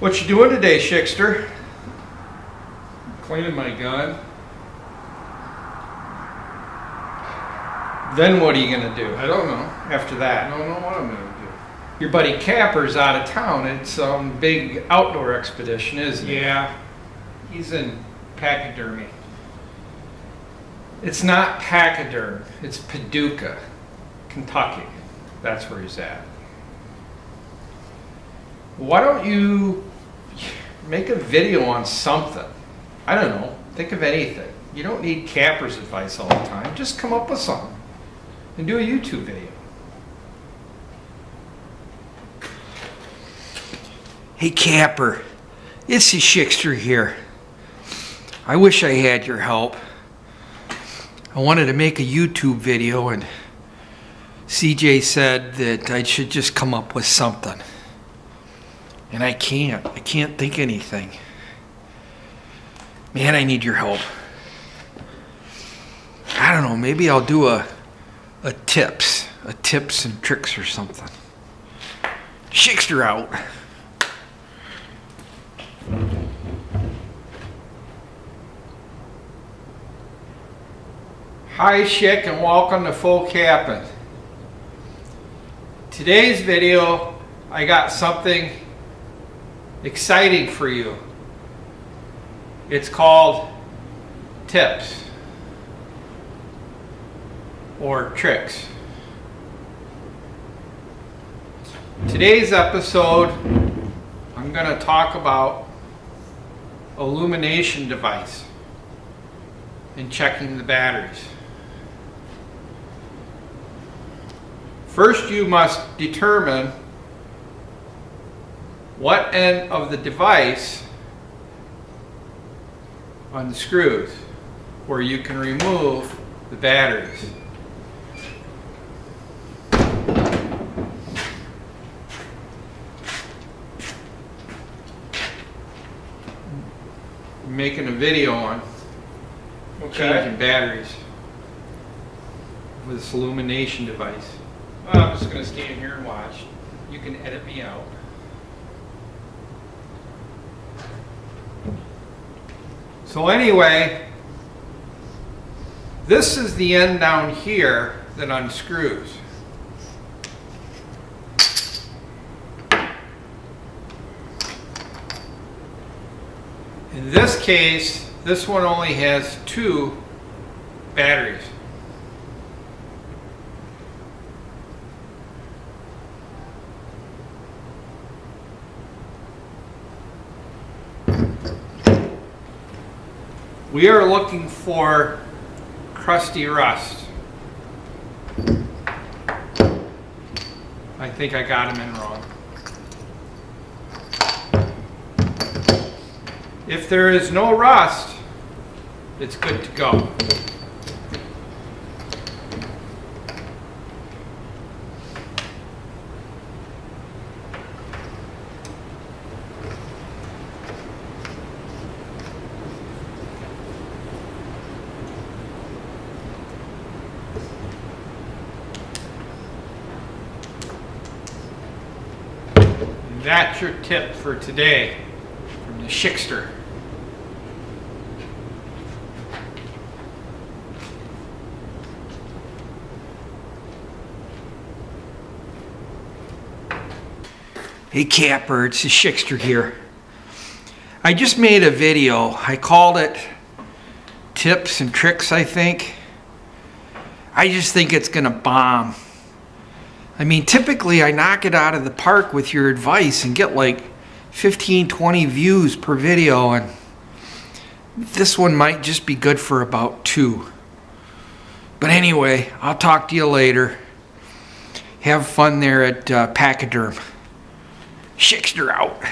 What you doing today, Schickster? Cleaning my gun. Then what are you gonna do I don't know. after that? I don't know what I'm gonna do. Your buddy Kapper's out of town. It's some big outdoor expedition, isn't it? Yeah. He's in pachydermy. It's not pachyderm. It's Paducah, Kentucky. That's where he's at. Why don't you make a video on something? I don't know. Think of anything. You don't need Kapper's advice all the time. Just come up with something and do a YouTube video. Hey Kapper, it's the Schickster here. I wish I had your help. I wanted to make a YouTube video and CJ said that I should just come up with something. And I can't. I can't think anything. Man, I need your help. I don't know, maybe I'll do a a tips, a tips and tricks or something. Schickster out. Hi Chick and welcome to Full Capping. Today's video, I got something exciting for you. It's called tips or tricks. Today's episode, I'm going to talk about illumination device and checking the batteries. First, you must determine what end of the device unscrews where you can remove the batteries. I'm making a video on changing batteries with this illumination device. Well, I'm just going to stand here and watch. You can edit me out. So anyway, this is the end down here that unscrews. In this case, this one only has two batteries. We are looking for crusty rust. I think I got him in wrong. If there is no rust, it's good to go. That's your tip for today from the Schickster. Hey Kapper, it's the Schickster here. I just made a video. I called it Tips and Tricks, I think. I just think it's gonna bomb. I mean, typically I knock it out of the park with your advice and get like 15, 20 views per video, and this one might just be good for about two. But anyway, I'll talk to you later. Have fun there at uh, Pachyderm. Schickster out.